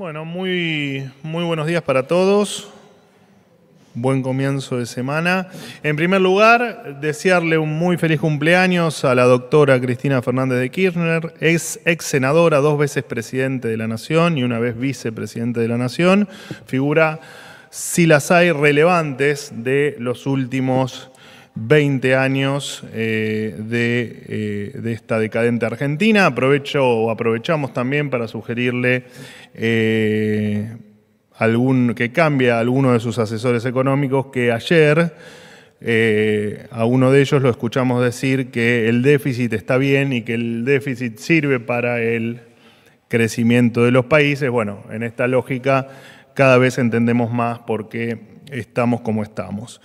Bueno, muy, muy buenos días para todos. Buen comienzo de semana. En primer lugar, desearle un muy feliz cumpleaños a la doctora Cristina Fernández de Kirchner, ex, ex senadora, dos veces presidente de la Nación y una vez vicepresidente de la Nación. Figura, si las hay, relevantes de los últimos 20 años eh, de, eh, de, esta decadente Argentina. Aprovecho o aprovechamos también para sugerirle eh, algún, que cambie a alguno de sus asesores económicos que ayer a uno de ellos lo escuchamos decir que el déficit está bien y que el déficit sirve para el crecimiento de los países. Bueno, en esta lógica cada vez entendemos más por qué estamos como estamos.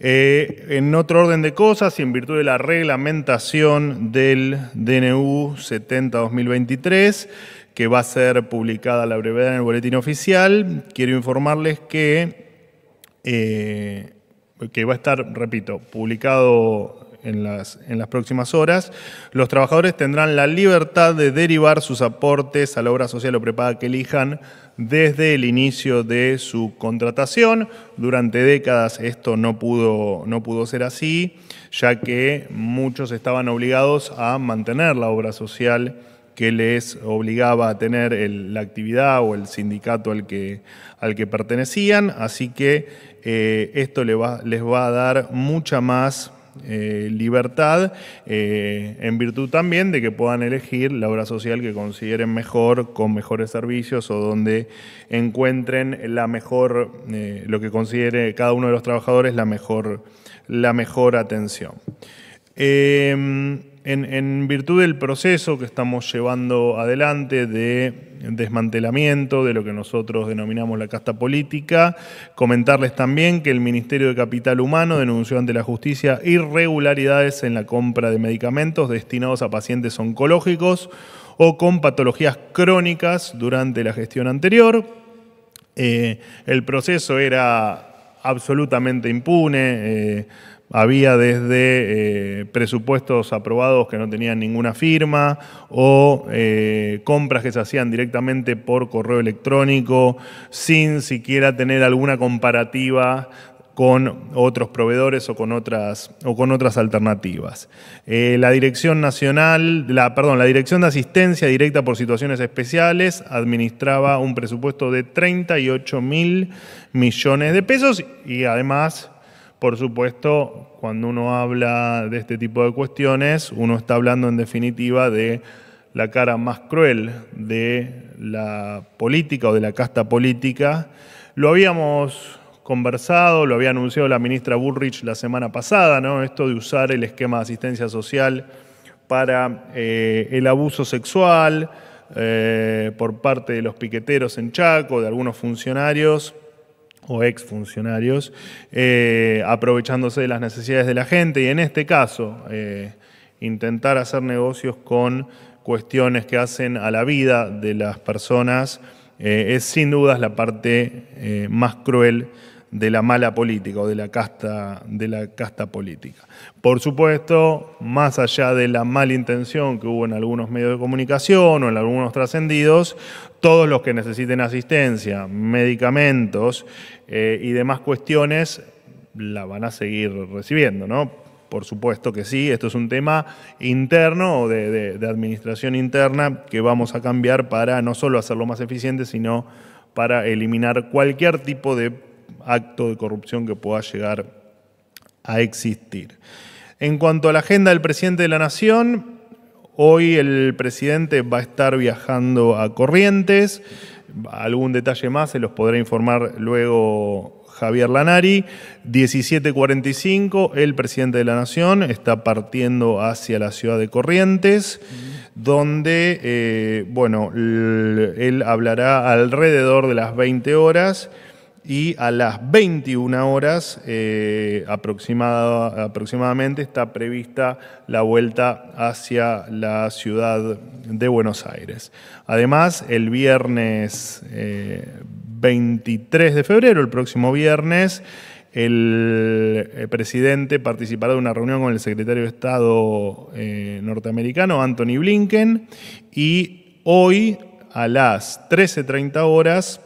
Eh, en otro orden de cosas y en virtud de la reglamentación del DNU 70-2023, que va a ser publicada la brevedad en el boletín oficial. Quiero informarles que, eh, que va a estar, repito, publicado en las, en las próximas horas. Los trabajadores tendrán la libertad de derivar sus aportes a la obra social o prepaga que elijan desde el inicio de su contratación. Durante décadas esto no pudo, no pudo ser así, ya que muchos estaban obligados a mantener la obra social que les obligaba a tener la actividad o el sindicato al que, al que pertenecían, así que eh, esto les va, a dar mucha más eh, libertad, eh, en virtud también de que puedan elegir la obra social que consideren mejor, con mejores servicios o donde encuentren la mejor, eh, lo que considere cada uno de los trabajadores la mejor, la mejor atención. En, en, virtud del proceso que estamos llevando adelante de desmantelamiento de lo que nosotros denominamos la casta política, comentarles también que el Ministerio de Capital Humano denunció ante la justicia irregularidades en la compra de medicamentos destinados a pacientes oncológicos o con patologías crónicas durante la gestión anterior. Eh, el proceso era absolutamente impune. Eh, había desde eh, presupuestos aprobados que no tenían ninguna firma o eh, compras que se hacían directamente por correo electrónico sin siquiera tener alguna comparativa con otros proveedores o con otras, o con otras alternativas. Eh, la Dirección Nacional, la, perdón, la Dirección de Asistencia Directa por Situaciones Especiales administraba un presupuesto de 38 mil millones de pesos y además por supuesto, cuando uno habla de este tipo de cuestiones, uno está hablando en definitiva de la cara más cruel de la política o de la casta política. Lo habíamos conversado, lo había anunciado la ministra Bullrich la semana pasada, ¿no? Esto de usar el esquema de asistencia social para eh, el abuso sexual eh, por parte de los piqueteros en Chaco, de algunos funcionarios o exfuncionarios, eh, aprovechándose de las necesidades de la gente y en este caso eh, intentar hacer negocios con cuestiones que hacen a la vida de las personas eh, es sin dudas la parte eh, más cruel de la mala política o de la casta, de la casta política. Por supuesto, más allá de la mala intención que hubo en algunos medios de comunicación o en algunos trascendidos, todos los que necesiten asistencia, medicamentos eh, y demás cuestiones la van a seguir recibiendo, ¿no? Por supuesto que sí, esto es un tema interno o de, administración interna que vamos a cambiar para no solo hacerlo más eficiente, sino para eliminar cualquier tipo de acto de corrupción que pueda llegar a existir. En cuanto a la agenda del presidente de la Nación, hoy el presidente va a estar viajando a Corrientes. Algún detalle más se los podrá informar luego Javier Lanari. 17.45, el presidente de la Nación está partiendo hacia la ciudad de Corrientes, donde, eh, bueno, él hablará alrededor de las 20 horas y a las 21 horas eh, aproximada, aproximadamente está prevista la vuelta hacia la ciudad de Buenos Aires. Además, el viernes eh, 23 de febrero, el próximo viernes, el, el, presidente participará de una reunión con el secretario de Estado eh, norteamericano, Anthony Blinken, y hoy a las 13.30 horas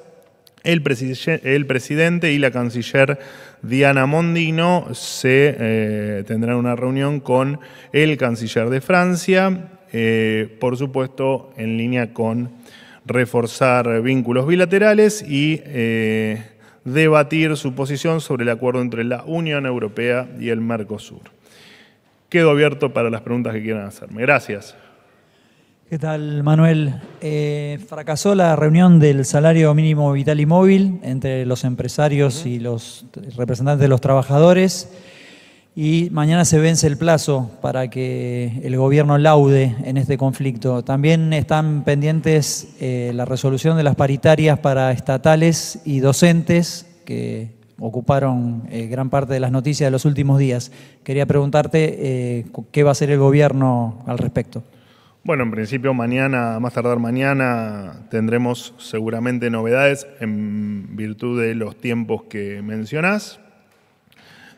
el, presidente y la canciller Diana Mondino se eh, tendrán una reunión con el canciller de Francia, eh, por supuesto en línea con reforzar vínculos bilaterales y eh, debatir su posición sobre el acuerdo entre la Unión Europea y el Mercosur. Quedo abierto para las preguntas que quieran hacerme. Gracias. ¿Qué tal, Manuel? Eh, fracasó la reunión del salario mínimo vital y móvil entre los empresarios y los representantes de los trabajadores y mañana se vence el plazo para que el gobierno laude en este conflicto. También están pendientes eh, la resolución de las paritarias para estatales y docentes que ocuparon eh, gran parte de las noticias de los últimos días. Quería preguntarte qué va a hacer el gobierno al respecto. Bueno, en principio mañana, más tardar mañana, tendremos seguramente novedades en virtud de los tiempos que mencionás.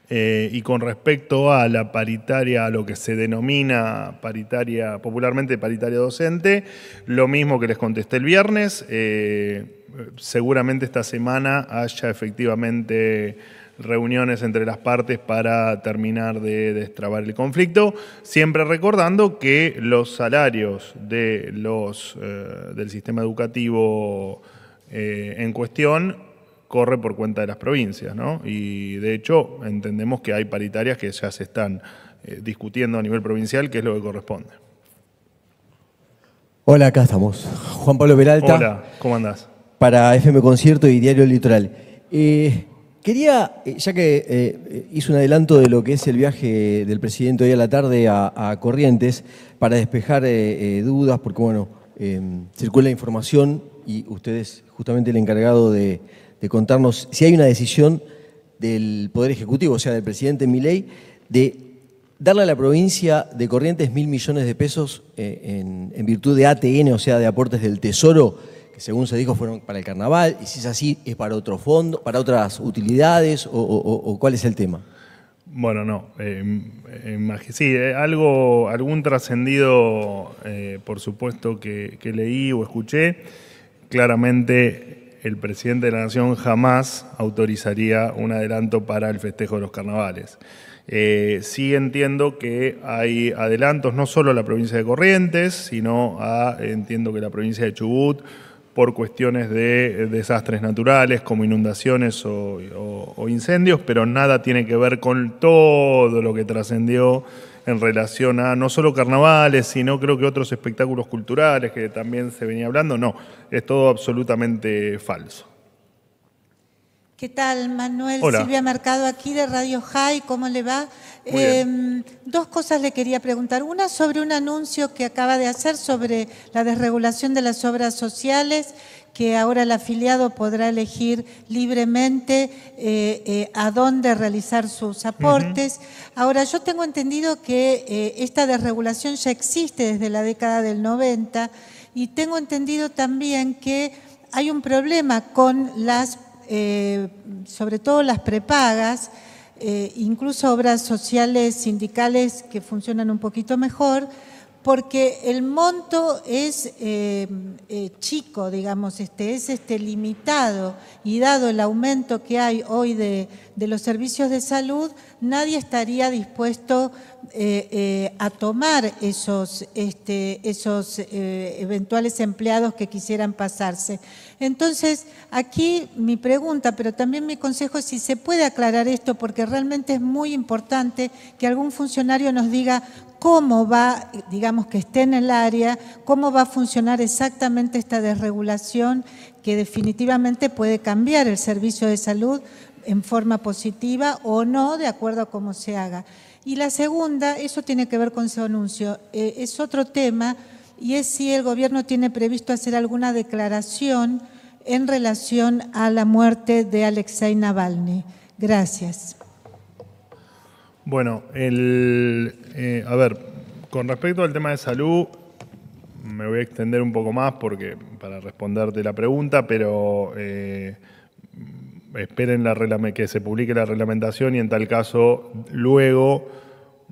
Eh, y con respecto a la paritaria, a lo que se denomina paritaria, popularmente paritaria docente, lo mismo que les contesté el viernes, eh, seguramente esta semana haya efectivamente reuniones entre las partes para terminar de destrabar el conflicto, siempre recordando que los salarios de los, eh, del sistema educativo eh, en cuestión corre por cuenta de las provincias, ¿no? Y de hecho entendemos que hay paritarias que ya se están eh, discutiendo a nivel provincial, que es lo que corresponde. Hola, acá estamos. Juan Pablo Peralta. Hola, ¿cómo andás? Para FM Concierto y Diario Litoral. Quería, eh, ya que eh, hizo un adelanto de lo que es el viaje del presidente hoy a la tarde a, Corrientes, para despejar eh, dudas, porque bueno, circula información y usted es justamente el encargado de, contarnos si hay una decisión del Poder Ejecutivo, o sea, del presidente Milei, de darle a la provincia de Corrientes mil millones de pesos en virtud de ATN, o sea, de aportes del Tesoro que según se dijo fueron para el carnaval, y si es así, ¿es para otro fondo, para otras utilidades o, cuál es el tema? Bueno, no. Eh, sí, eh, algo, algún trascendido, eh, por supuesto, que, leí o escuché. Claramente, el presidente de la Nación jamás autorizaría un adelanto para el festejo de los carnavales. sí entiendo que hay adelantos no solo a la provincia de Corrientes, sino a, entiendo que la provincia de Chubut por cuestiones de desastres naturales como inundaciones o, incendios, pero nada tiene que ver con todo lo que trascendió en relación a no solo carnavales, sino creo que otros espectáculos culturales que también se venía hablando. No, es todo absolutamente falso. ¿Qué tal, Manuel? Silvia Mercado aquí de Radio High, ¿cómo le va? Em, dos cosas le quería preguntar. Una sobre un anuncio que acaba de hacer sobre la desregulación de las obras sociales, que ahora el afiliado podrá elegir libremente eh, eh, a dónde realizar sus aportes. Ahora, yo tengo entendido que eh, esta desregulación ya existe desde la década del 90 y tengo entendido también que hay un problema con las eh, sobre todo las prepagas, eh, incluso obras sociales sindicales que funcionan un poquito mejor, porque el monto es eh, chico, digamos, este, es este, limitado y dado el aumento que hay hoy de, los servicios de salud, nadie estaría dispuesto a tomar esos, este, esos eventuales empleados que quisieran pasarse. Entonces, aquí mi pregunta, pero también mi consejo es si se puede aclarar esto, porque realmente es muy importante que algún funcionario nos diga cómo va, digamos que esté en el área, cómo va a funcionar exactamente esta desregulación que definitivamente puede cambiar el servicio de salud en forma positiva o no, de acuerdo a cómo se haga. Y la segunda, eso tiene que ver con su anuncio, eh, es otro tema y es si el gobierno tiene previsto hacer alguna declaración en relación a la muerte de Alexei Navalny. Gracias. Bueno, el, eh, a ver, con respecto al tema de salud, me voy a extender un poco más porque para responderte la pregunta, pero eh, esperen la que se publique la reglamentación y en tal caso luego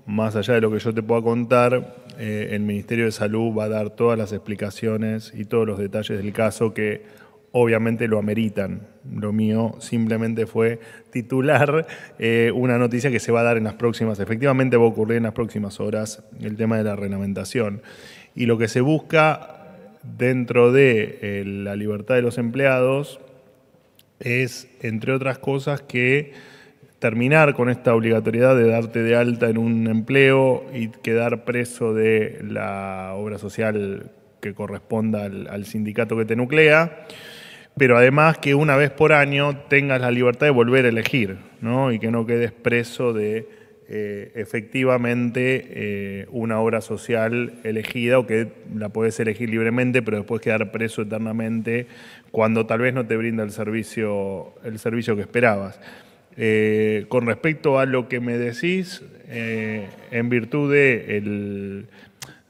más allá de lo que yo te pueda contar, eh, el Ministerio de Salud va a dar todas las explicaciones y todos los detalles del caso que obviamente lo ameritan. Lo mío simplemente fue titular eh, una noticia que se va a dar en las próximas, efectivamente va a ocurrir en las próximas horas el tema de la reglamentación. Y lo que se busca dentro de eh, la libertad de los empleados es, entre otras cosas, que terminar con esta obligatoriedad de darte de alta en un empleo y quedar preso de la obra social que corresponda al sindicato que te nuclea pero además que una vez por año tengas la libertad de volver a elegir, ¿no? Y que no quedes preso de eh, efectivamente eh, una obra social elegida o que la puedes elegir libremente, pero después quedar preso eternamente cuando tal vez no te brinda el servicio, el servicio que esperabas. Eh, con respecto a lo que me decís, en virtud de el,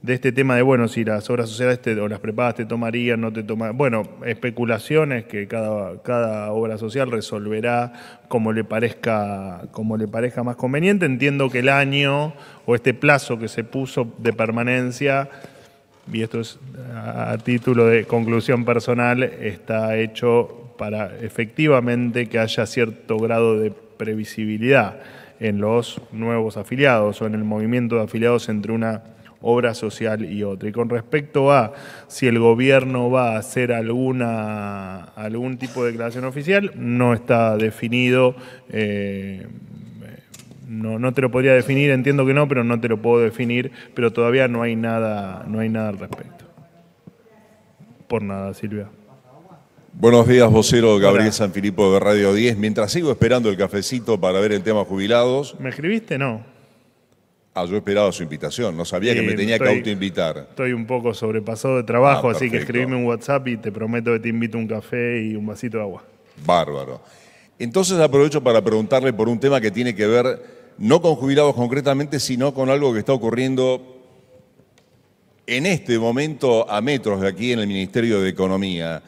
de este tema de, bueno, si las obras sociales o las prepagas te tomarían, no te tomarían. Bueno, especulaciones que cada, cada obra social resolverá como le, parezca, como le parezca más conveniente. Entiendo que el año o este plazo que se puso de permanencia, y esto es a título de conclusión personal, está hecho para efectivamente que haya cierto grado de previsibilidad en los nuevos afiliados o en el movimiento de afiliados entre una obra social y otra. Y con respecto a si el gobierno va a hacer alguna, algún tipo de declaración oficial, no está definido. Eh, no, no, te lo podría definir, entiendo que no, pero no te lo puedo definir, pero todavía no hay nada, no hay nada al respecto. Por nada, Silvia. Buenos días, vocero Gabriel Sanfilippo de Radio 10. Mientras sigo esperando el cafecito para ver el tema jubilados. ¿Me escribiste? No. Ah, yo esperaba su invitación, no sabía que me tenía que autoinvitar. Estoy un poco sobrepasado de trabajo, ah, así que escribime un WhatsApp y te prometo que te invito un café y un vasito de agua. Bárbaro. Entonces aprovecho para preguntarle por un tema que tiene que ver no con jubilados concretamente, sino con algo que está ocurriendo en este momento a metros de aquí en el Ministerio de Economía.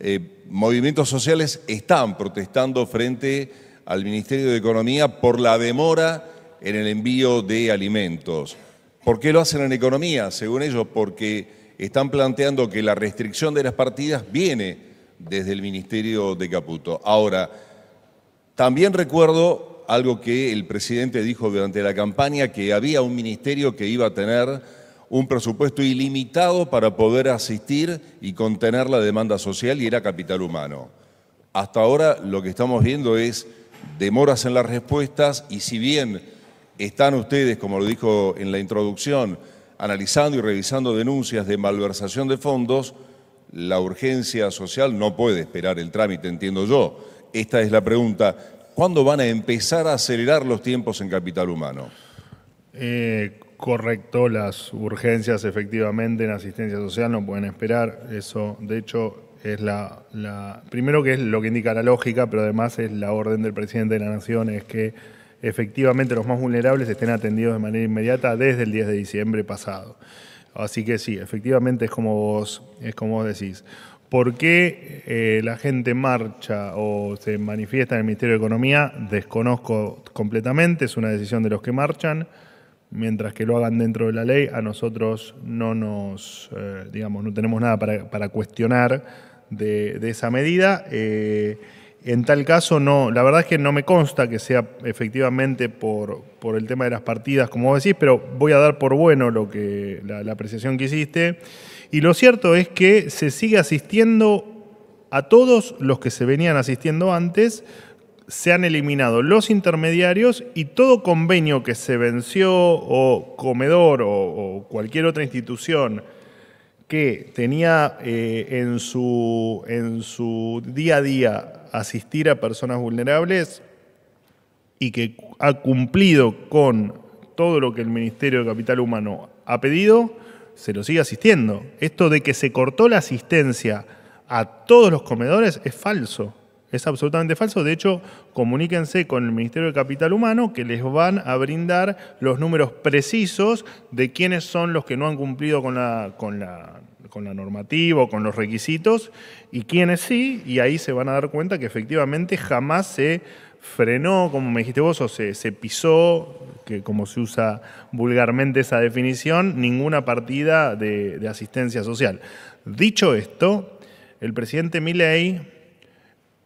Eh, movimientos sociales están protestando frente al Ministerio de Economía por la demora en el envío de alimentos. ¿Por qué lo hacen en economía? Según ellos, porque están planteando que la restricción de las partidas viene desde el Ministerio de Caputo. Ahora, también recuerdo algo que el presidente dijo durante la campaña, que había un ministerio que iba a tener un presupuesto ilimitado para poder asistir y contener la demanda social y era capital humano. Hasta ahora lo que estamos viendo es demoras en las respuestas y si bien están ustedes, como lo dijo en la introducción, analizando y revisando denuncias de malversación de fondos, la urgencia social no puede esperar el trámite, entiendo yo. Esta es la pregunta. ¿Cuándo van a empezar a acelerar los tiempos en capital humano? Eh, correcto, las urgencias efectivamente en asistencia social no pueden esperar. Eso, de hecho, es la, la, primero que es lo que indica la lógica, pero además es la orden del presidente de la Nación, es que efectivamente los más vulnerables estén atendidos de manera inmediata desde el 10 de diciembre pasado. Así que sí, efectivamente es como vos, es como decís. ¿Por qué eh, la gente marcha o se manifiesta en el Ministerio de Economía? Desconozco completamente, es una decisión de los que marchan. Mientras que lo hagan dentro de la ley, a nosotros no nos, eh, digamos, no tenemos nada para, cuestionar de, esa medida. Eh, en tal caso, no, la verdad es que no me consta que sea efectivamente por, por el tema de las partidas, como vos decís, pero voy a dar por bueno lo que, la, apreciación que hiciste. Y lo cierto es que se sigue asistiendo a todos los que se venían asistiendo antes, se han eliminado los intermediarios y todo convenio que se venció o comedor o cualquier otra institución que tenía eh, en, su, en su día a día asistir a personas vulnerables y que ha cumplido con todo lo que el Ministerio de Capital Humano ha pedido, se lo sigue asistiendo. Esto de que se cortó la asistencia a todos los comedores es falso. Es absolutamente falso. De hecho, comuníquense con el Ministerio de Capital Humano que les van a brindar los números precisos de quiénes son los que no han cumplido con la, con la, con la normativa, con los requisitos, y quienes sí, y ahí se van a dar cuenta que efectivamente jamás se frenó, como me dijiste vos, o se, se pisó, que como se usa vulgarmente esa definición, ninguna partida de, de asistencia social. Dicho esto, el presidente Milei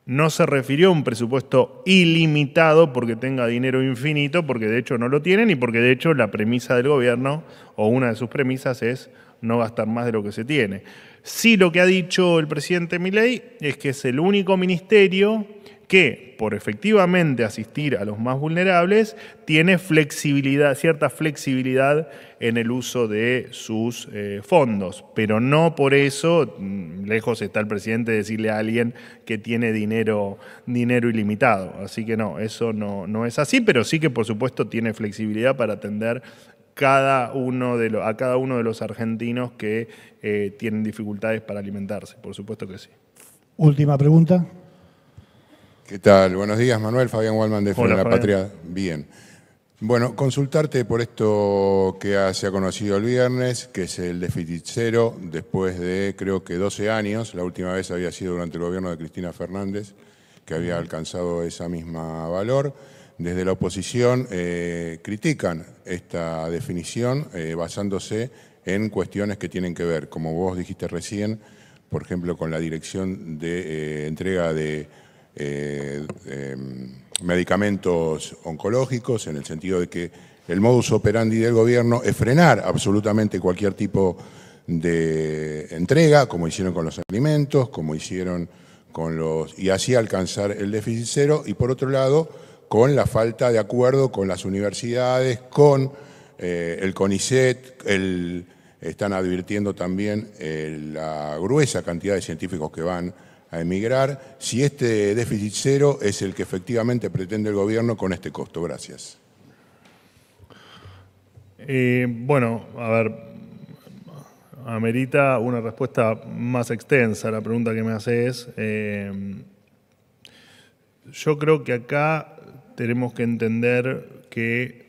no se refirió a un presupuesto ilimitado porque tenga dinero infinito, porque de hecho no lo tienen y porque de hecho la premisa del gobierno, o una de sus premisas, es no gastar más de lo que se tiene. Sí lo que ha dicho el presidente Milei es que es el único ministerio que, por efectivamente asistir a los más vulnerables, tiene flexibilidad, cierta flexibilidad en el uso de sus eh, fondos. Pero no por eso, mm, lejos está el presidente de decirle a alguien que tiene dinero, dinero ilimitado. Así que no, eso no, no es así, pero sí que por supuesto tiene flexibilidad para atender cada uno de a cada uno de los argentinos que eh, tienen dificultades para alimentarse. Por supuesto que sí. Última pregunta. ¿Qué tal? Buenos días, Manuel. Fabián Walman de Frena la Patria. Bien. Bueno, consultarte por esto que se ha conocido el viernes, que es el déficit cero, después de creo que 12 años. La última vez había sido durante el gobierno de Cristina Fernández, que había alcanzado esa misma valor. Desde la oposición eh, critican esta definición eh, basándose en cuestiones que tienen que ver, como vos dijiste recién, por ejemplo, con la dirección de eh, entrega de eh, em, medicamentos oncológicos, en el sentido de que el modus operandi del gobierno es frenar absolutamente cualquier tipo de entrega, como hicieron con los alimentos, como hicieron con los... y así alcanzar el déficit cero, y por otro lado, con la falta de acuerdo con las universidades, con eh, el CONICET, están advirtiendo también eh, la gruesa cantidad de científicos que van a emigrar, si este déficit cero es el que efectivamente pretende el gobierno con este costo. Gracias. Eh, bueno, a ver, amerita una respuesta más extensa. La pregunta que me haces. Eh, yo creo que acá tenemos que entender que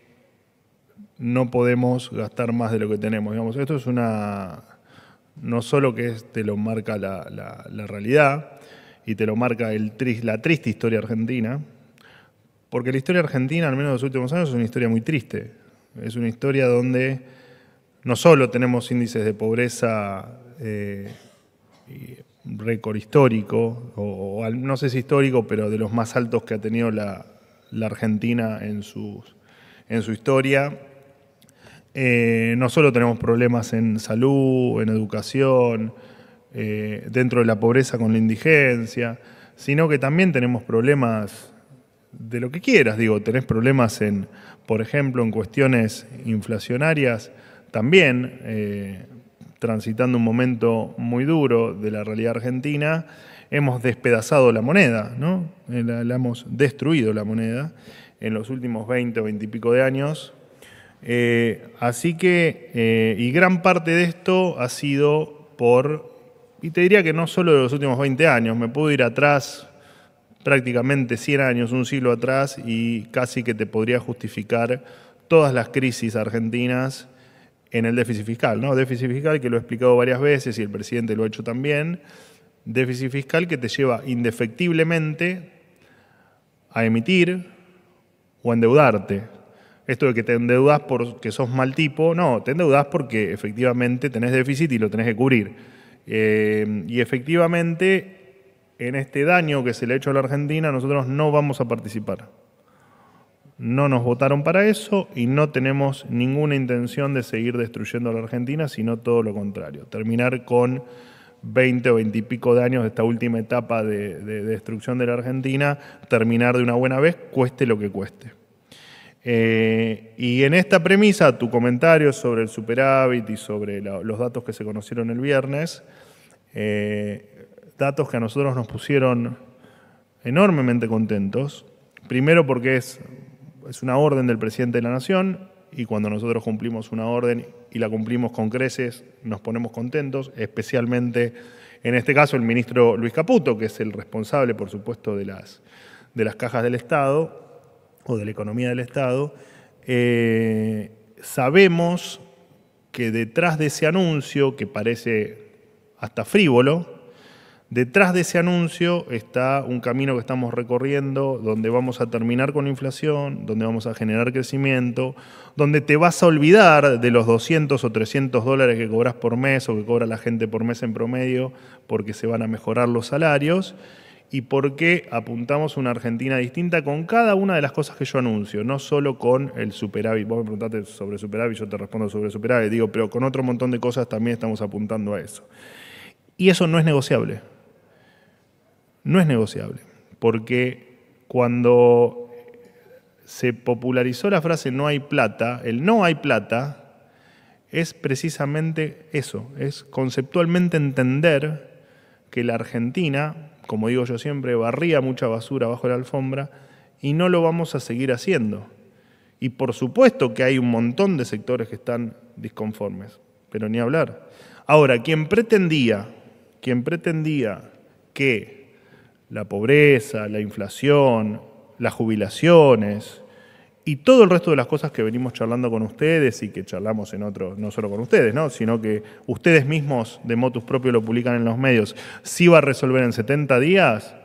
no podemos gastar más de lo que tenemos. Digamos, esto es una no solo que te lo marca la, realidad y te lo marca la triste historia argentina, porque la historia argentina, al menos en los últimos años, es una historia muy triste. Es una historia donde no solo tenemos índices de pobreza eh, récord histórico, o, no sé si histórico, pero de los más altos que ha tenido la, Argentina en, en su historia, eh, no solo tenemos problemas en salud, en educación, eh, dentro de la pobreza con la indigencia, sino que también tenemos problemas de lo que quieras, digo, tenés problemas en, por ejemplo, en cuestiones inflacionarias, también eh, transitando un momento muy duro de la realidad argentina, hemos despedazado la moneda, ¿no? La, hemos destruido la moneda en los últimos 20 o 20 y pico de años, eh, así que, eh, y gran parte de esto ha sido por, y te diría que no solo de los últimos 20 años, me puedo ir atrás prácticamente 100 años, un siglo atrás, y casi que te podría justificar todas las crisis argentinas en el déficit fiscal, ¿no? Déficit fiscal que lo he explicado varias veces y el presidente lo ha hecho también, déficit fiscal que te lleva indefectiblemente a emitir o a endeudarte, esto de que te endeudas porque sos mal tipo, no, te endeudas porque efectivamente tenés déficit y lo tenés que cubrir. Eh, y efectivamente, en este daño que se le ha hecho a la Argentina, nosotros no vamos a participar. No nos votaron para eso y no tenemos ninguna intención de seguir destruyendo a la Argentina, sino todo lo contrario. Terminar con 20 o 20 y pico de de esta última etapa de destrucción de la Argentina, terminar de una buena vez, cueste lo que cueste. Eh, y en esta premisa, tu comentario sobre el superávit y sobre los datos que se conocieron el viernes, eh, datos que a nosotros nos pusieron enormemente contentos. Primero porque es, es una orden del presidente de la Nación y cuando nosotros cumplimos una orden y la cumplimos con creces, nos ponemos contentos, especialmente en este caso el ministro Luis Caputo, que es el responsable, por supuesto, de las, de las cajas del Estado, o de la economía del Estado, eh, sabemos que detrás de ese anuncio, que parece hasta frívolo, Detrás de ese anuncio está un camino que estamos recorriendo donde vamos a terminar con la inflación, donde vamos a generar crecimiento, donde te vas a olvidar de los 200 o 300 dólares que cobras por mes o que cobra la gente por mes en promedio porque se van a mejorar los salarios y porque apuntamos a una Argentina distinta con cada una de las cosas que yo anuncio, no solo con el superávit. Vos me preguntaste sobre superávit, yo te respondo sobre superávit, digo, pero con otro montón de cosas también estamos apuntando a eso. Y eso no es negociable no es negociable, porque cuando se popularizó la frase no hay plata, el no hay plata es precisamente eso, es conceptualmente entender que la Argentina, como digo yo siempre, barría mucha basura bajo la alfombra y no lo vamos a seguir haciendo. Y por supuesto que hay un montón de sectores que están disconformes, pero ni hablar. Ahora, quien pretendía, quien pretendía que la pobreza, la inflación, las jubilaciones y todo el resto de las cosas que venimos charlando con ustedes y que charlamos en otros, no solo con ustedes, ¿no? sino que ustedes mismos de motus propio lo publican en los medios, si va a resolver en 70 días,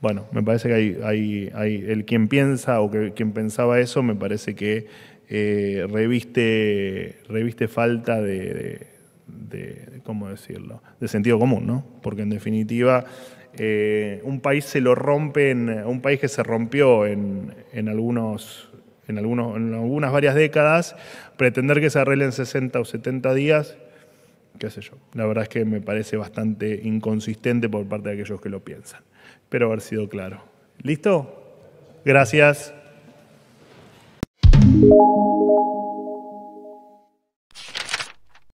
bueno, me parece que hay, hay, el quien piensa o que quien pensaba eso me parece que eh, reviste, reviste falta de, de, ¿cómo decirlo?, de sentido común, ¿no? Porque en definitiva eh, un país se lo rompe, en, un país que se rompió en, algunos, en, algunos, en algunas varias décadas, pretender que se arregle en 60 o 70 días, qué sé yo. La verdad es que me parece bastante inconsistente por parte de aquellos que lo piensan. Espero haber sido claro. ¿Listo? Gracias.